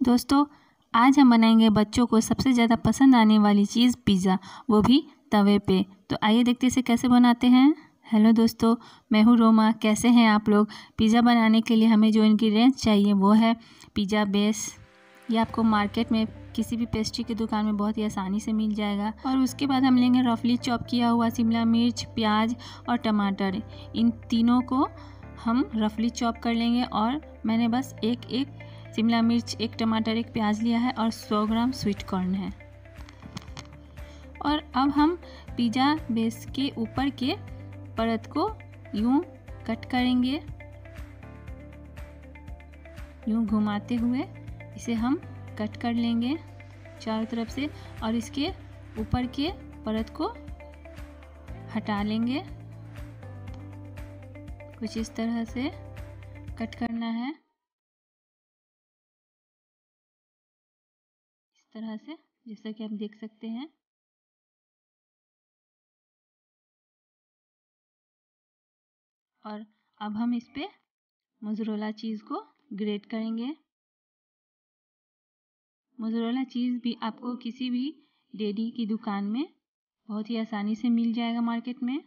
दोस्तों, आज हम बनाएँगे बच्चों को सबसे ज़्यादा पसंद आने वाली चीज़ पिज़्ज़ा, वो भी तवे पे। तो आइए देखते इसे कैसे बनाते हैं। हेलो दोस्तों, मैं हूँ रोमा। कैसे हैं आप लोग? पिज़्ज़ा बनाने के लिए हमें जो इंग्रेडिएंट्स चाहिए, वो है पिज़्ज़ा बेस। ये आपको मार्केट में किसी भी पेस्ट्री की दुकान में बहुत ही आसानी से मिल जाएगा। और उसके बाद हम लेंगे रफली चॉप किया हुआ शिमला मिर्च, प्याज और टमाटर। इन तीनों को हम रफली चॉप कर लेंगे और मैंने बस एक एक शिमला मिर्च, एक टमाटर, एक प्याज लिया है और 100 ग्राम स्वीट कॉर्न है। और अब हम पिज़्ज़ा बेस के ऊपर के परत को यूँ कट करेंगे। यूँ घुमाते हुए इसे हम कट कर लेंगे चारों तरफ़ से और इसके ऊपर के परत को हटा लेंगे। कुछ इस तरह से कट करना है। तरह से, जैसा कि आप देख सकते हैं। और अब हम इस पे मोजरोला चीज़ को ग्रेट करेंगे। मोजरोला चीज़ भी आपको किसी भी डेडी की दुकान में बहुत ही आसानी से मिल जाएगा मार्केट में।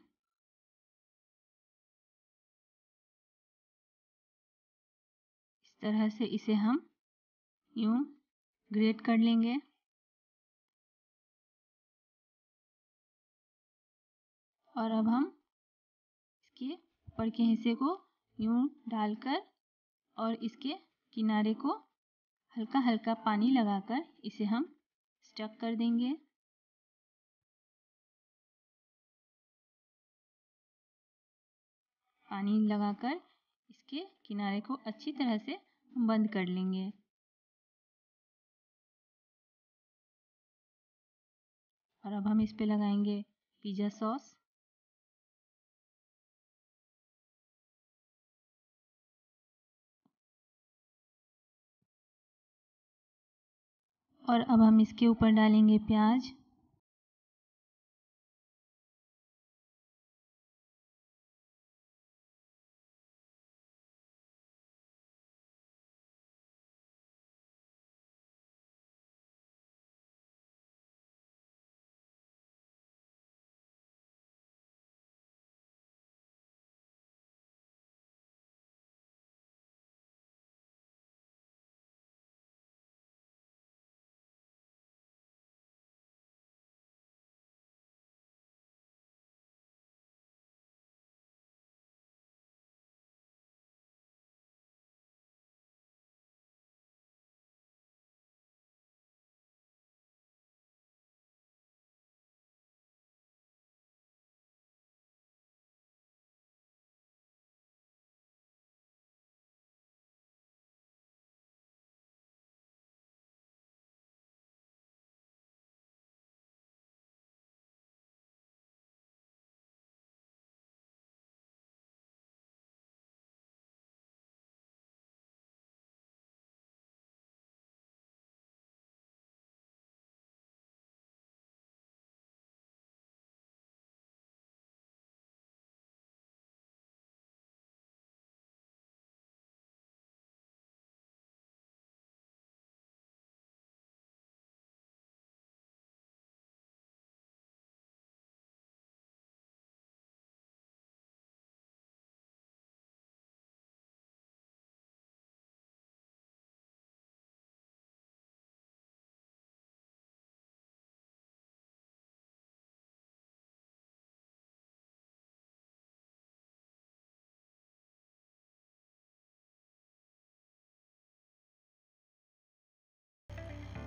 इस तरह से इसे हम यूँ ग्रेट कर लेंगे। और अब हम इसके ऊपर के हिस्से को यूँ डालकर और इसके किनारे को हल्का हल्का पानी लगाकर इसे हम स्टक कर देंगे। पानी लगाकर इसके किनारे को अच्छी तरह से बंद कर लेंगे। और अब हम इस पे लगाएँगे पिज़्ज़ा सॉस। और अब हम इसके ऊपर डालेंगे प्याज।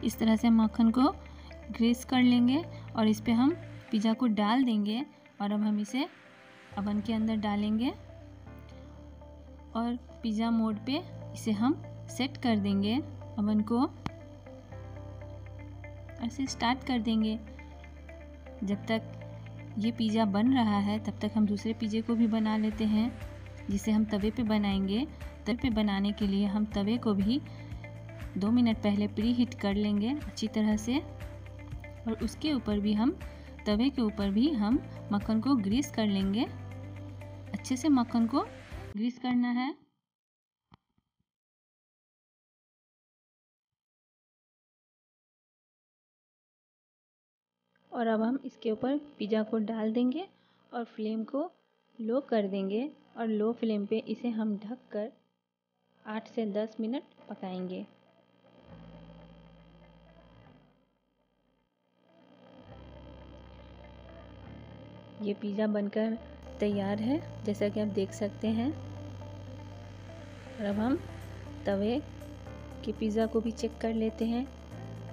इस तरह से मक्खन को ग्रेस कर लेंगे और इस पर हम पिज़्ज़ा को डाल देंगे और अब हम इसे अवन के अंदर डालेंगे और पिज़्ज़ा मोड पे इसे हम सेट कर देंगे। अवन को ऐसे स्टार्ट कर देंगे। जब तक ये पिज़्ज़ा बन रहा है, तब तक हम दूसरे पिज़्ज़े को भी बना लेते हैं, जिसे हम तवे पे बनाएँगे। तवे पे बनाने के लिए हम तवे को भी दो मिनट पहले प्री हीट कर लेंगे अच्छी तरह से। और उसके ऊपर भी हम, तवे के ऊपर भी हम मक्खन को ग्रीस कर लेंगे। अच्छे से मक्खन को ग्रीस करना है। और अब हम इसके ऊपर पिज़्ज़ा को डाल देंगे और फ्लेम को लो कर देंगे। और लो फ्लेम पे इसे हम ढक कर आठ से दस मिनट पकाएँगे। ये पिज़्ज़ा बनकर तैयार है, जैसा कि आप देख सकते हैं। और अब हम तवे के पिज़्ज़ा को भी चेक कर लेते हैं।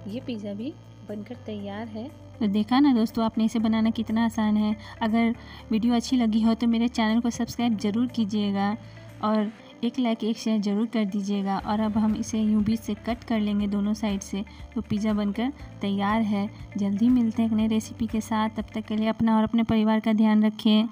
ये पिज़्ज़ा भी बनकर तैयार है। तो देखा ना दोस्तों, आपने इसे बनाना कितना आसान है। अगर वीडियो अच्छी लगी हो तो मेरे चैनल को सब्सक्राइब ज़रूर कीजिएगा। और एक लाइक एक शेयर ज़रूर कर दीजिएगा और अब हम इसे यूँ बीच से कट कर लेंगे दोनों साइड से। तो पिज़्ज़ा बनकर तैयार है। जल्दी मिलते हैं एक नई रेसिपी के साथ। तब तक के लिए अपना और अपने परिवार का ध्यान रखें।